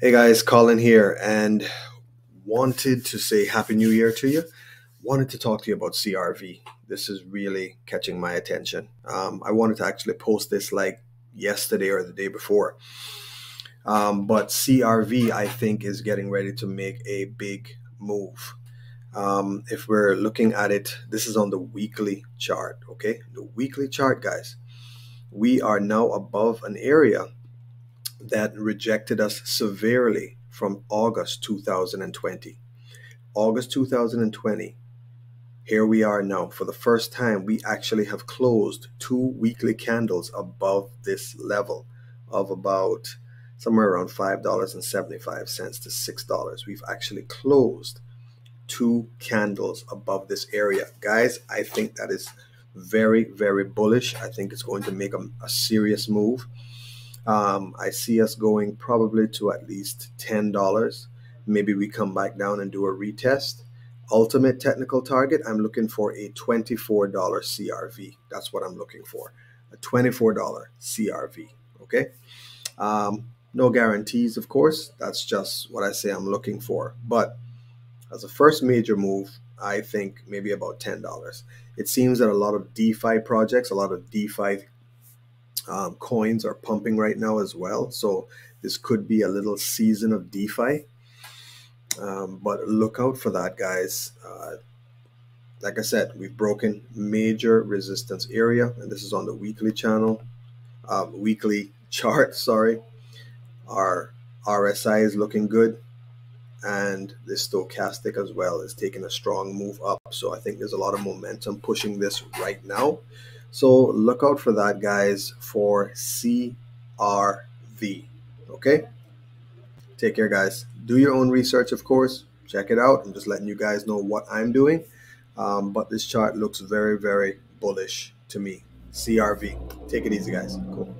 Hey guys, Collin here, and wanted to say Happy New Year to you. Wanted to talk to you about CRV. This is really catching my attention. Um, I wanted to actually post this like yesterday or the day before. Um, but CRV, I think, is getting ready to make a big move. Um, if we're looking at it, this is on the weekly chart, okay? The weekly chart, guys. We are now above an area that rejected us severely from August 2020. August 2020. Here we are now. For the first time, we actually have closed two weekly candles above this level of about somewhere around $5.75 to $6. We've actually closed two candles above this area. Guys, I think that is very, very bullish. I think it's going to make a, a serious move. Um, I see us going probably to at least $10. Maybe we come back down and do a retest. Ultimate technical target, I'm looking for a $24 CRV. That's what I'm looking for. A $24 CRV. Okay. Um, no guarantees, of course. That's just what I say I'm looking for. But as a first major move, I think maybe about $10. It seems that a lot of DeFi projects, a lot of DeFi um, coins are pumping right now as well. So this could be a little season of DeFi. Um, but look out for that, guys. Uh, like I said, we've broken major resistance area, and this is on the weekly channel, um, weekly chart. Sorry, our RSI is looking good, and the stochastic as well is taking a strong move up. So I think there's a lot of momentum pushing this right now. So look out for that, guys, for CRV. Okay? Take care, guys. Do your own research, of course. Check it out. I'm just letting you guys know what I'm doing. Um, but this chart looks very, very bullish to me. CRV. Take it easy, guys. Cool.